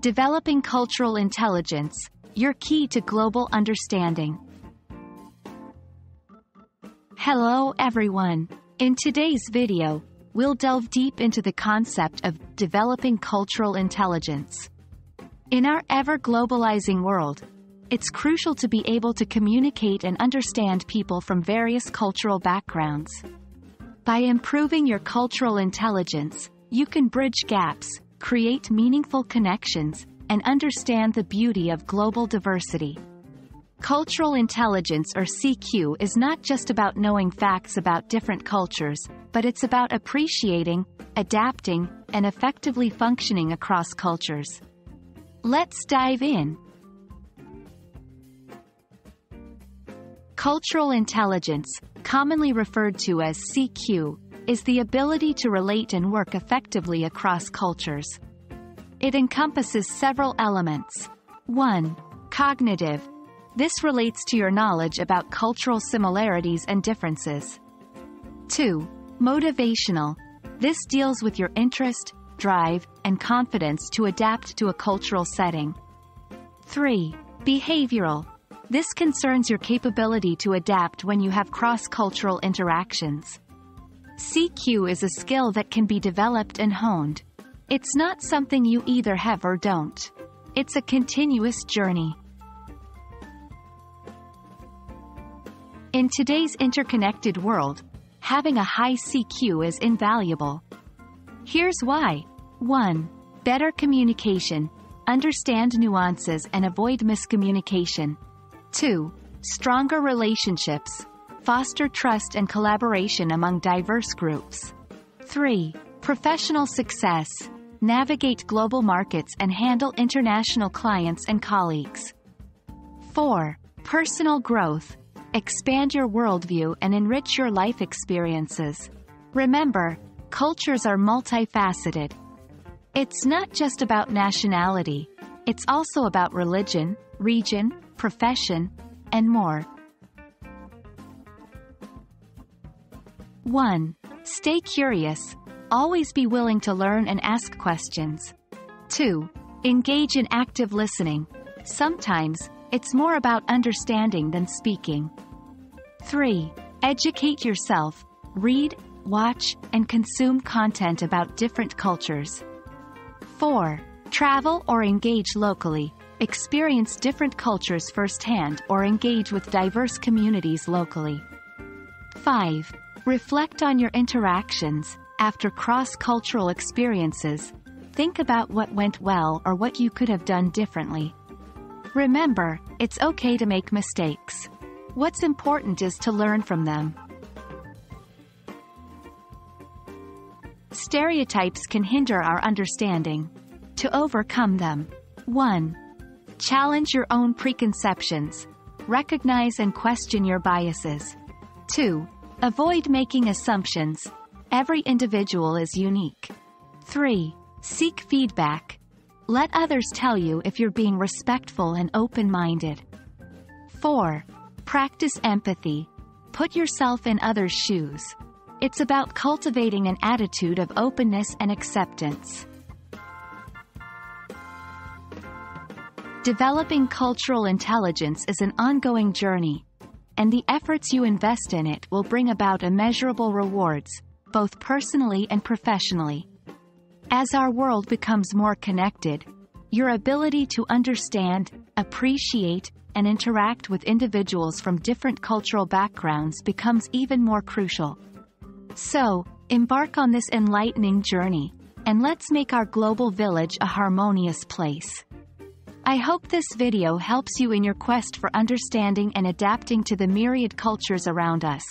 Developing cultural intelligence, your key to global understanding. Hello everyone. In today's video, we'll delve deep into the concept of developing cultural intelligence. In our ever-globalizing world, it's crucial to be able to communicate and understand people from various cultural backgrounds. By improving your cultural intelligence, you can bridge gaps, create meaningful connections, and understand the beauty of global diversity. Cultural intelligence or CQ is not just about knowing facts about different cultures, but it's about appreciating, adapting, and effectively functioning across cultures. Let's dive in. Cultural intelligence, commonly referred to as CQ, is the ability to relate and work effectively across cultures. It encompasses several elements. 1. Cognitive. This relates to your knowledge about cultural similarities and differences. 2. Motivational. This deals with your interest, drive, and confidence to adapt to a cultural setting. 3. Behavioral. This concerns your capability to adapt when you have cross-cultural interactions. CQ is a skill that can be developed and honed. It's not something you either have or don't. It's a continuous journey. In today's interconnected world, having a high CQ is invaluable. Here's why. 1. Better communication. Understand nuances and avoid miscommunication. 2. Stronger relationships foster trust and collaboration among diverse groups. 3. Professional success. Navigate global markets and handle international clients and colleagues. 4. Personal growth. Expand your worldview and enrich your life experiences. Remember, cultures are multifaceted. It's not just about nationality, it's also about religion, region, profession, and more. 1. Stay curious. Always be willing to learn and ask questions. 2. Engage in active listening. Sometimes, it's more about understanding than speaking. 3. Educate yourself. Read, watch, and consume content about different cultures. 4. Travel or engage locally. Experience different cultures firsthand or engage with diverse communities locally. 5. Reflect on your interactions. After cross-cultural experiences, think about what went well or what you could have done differently. Remember, it's okay to make mistakes. What's important is to learn from them. Stereotypes can hinder our understanding. To overcome them. 1. Challenge your own preconceptions. Recognize and question your biases. 2. Avoid making assumptions. Every individual is unique. 3. Seek feedback. Let others tell you if you're being respectful and open-minded. 4. Practice empathy. Put yourself in others' shoes. It's about cultivating an attitude of openness and acceptance. Developing cultural intelligence is an ongoing journey, and the efforts you invest in it will bring about immeasurable rewards, both personally and professionally. As our world becomes more connected, your ability to understand, appreciate, and interact with individuals from different cultural backgrounds becomes even more crucial. So, embark on this enlightening journey, and let's make our global village a harmonious place. I hope this video helps you in your quest for understanding and adapting to the myriad cultures around us.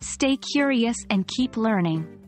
Stay curious and keep learning.